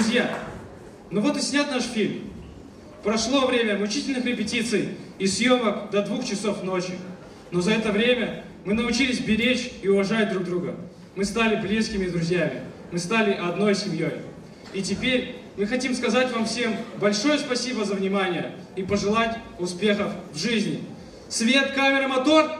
Друзья, ну вот и снят наш фильм. Прошло время мучительных репетиций и съемок до двух часов ночи. Но за это время мы научились беречь и уважать друг друга. Мы стали близкими друзьями. Мы стали одной семьей. И теперь мы хотим сказать вам всем большое спасибо за внимание и пожелать успехов в жизни. Свет, камера, мотор!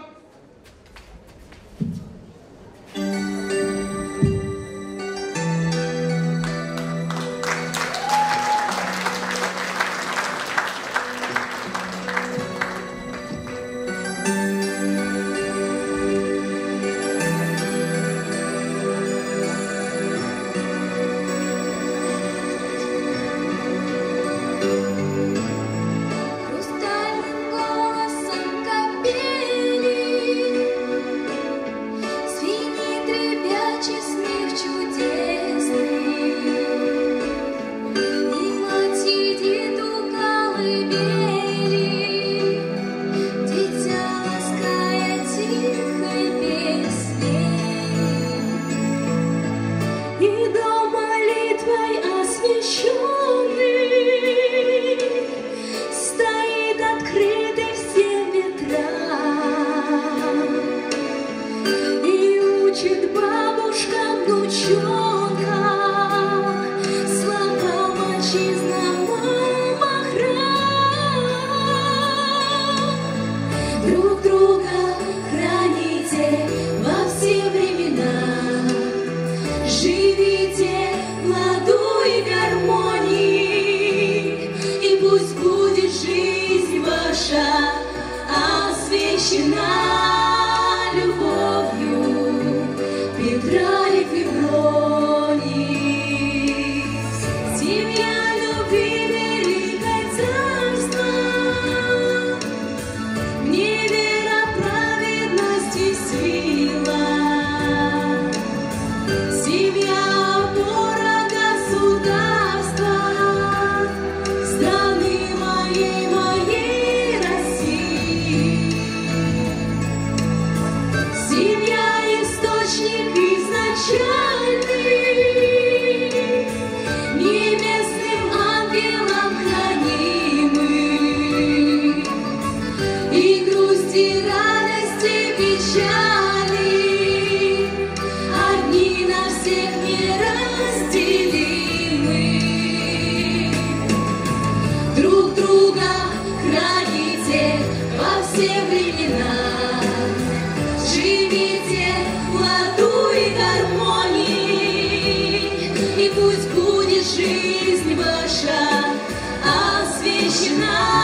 Ветрам Ziemiano vive грусти, радости, печали, одни на всех неразделимы. Друг друга храните во все времена, живите в и гармонии, и пусть будет жизнь ваша освещена.